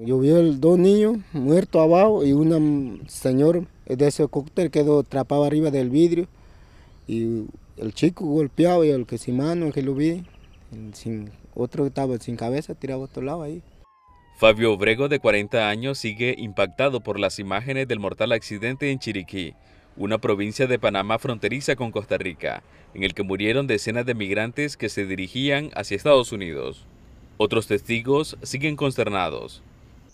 Yo vi dos niños muertos abajo y un señor de ese cóctel quedó atrapado arriba del vidrio y el chico golpeado y el que sin mano, el que lo vi, sin, otro estaba sin cabeza tirado a otro lado ahí. Fabio Obrego, de 40 años, sigue impactado por las imágenes del mortal accidente en Chiriquí, una provincia de Panamá fronteriza con Costa Rica, en el que murieron decenas de migrantes que se dirigían hacia Estados Unidos. Otros testigos siguen consternados.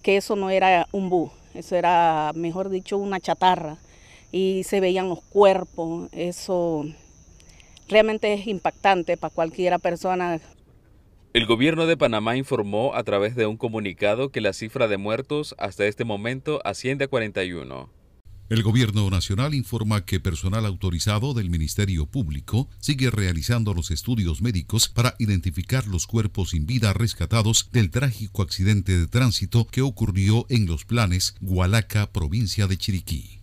Que eso no era un bus, eso era, mejor dicho, una chatarra. Y se veían los cuerpos, eso realmente es impactante para cualquiera persona el gobierno de Panamá informó a través de un comunicado que la cifra de muertos hasta este momento asciende a 41. El gobierno nacional informa que personal autorizado del Ministerio Público sigue realizando los estudios médicos para identificar los cuerpos sin vida rescatados del trágico accidente de tránsito que ocurrió en Los Planes, Gualaca, provincia de Chiriquí.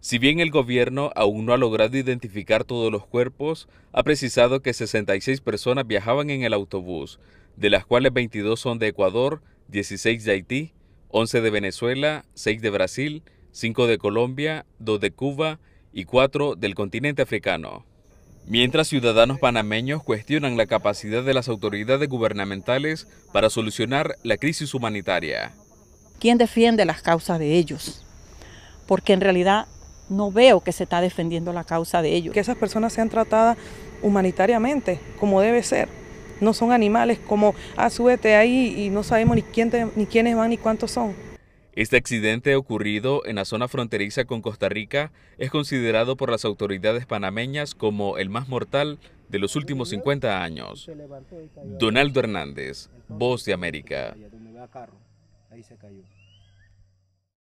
Si bien el gobierno aún no ha logrado identificar todos los cuerpos, ha precisado que 66 personas viajaban en el autobús, de las cuales 22 son de Ecuador, 16 de Haití, 11 de Venezuela, 6 de Brasil, 5 de Colombia, 2 de Cuba y 4 del continente africano. Mientras ciudadanos panameños cuestionan la capacidad de las autoridades gubernamentales para solucionar la crisis humanitaria. ¿Quién defiende las causas de ellos? Porque en realidad no veo que se está defendiendo la causa de ellos. Que esas personas sean tratadas humanitariamente, como debe ser. No son animales como, ah, súbete ahí y no sabemos ni, quién ni quiénes van ni cuántos son. Este accidente ocurrido en la zona fronteriza con Costa Rica es considerado por las autoridades panameñas como el más mortal de los últimos 50 años. Donaldo Hernández, Voz de América.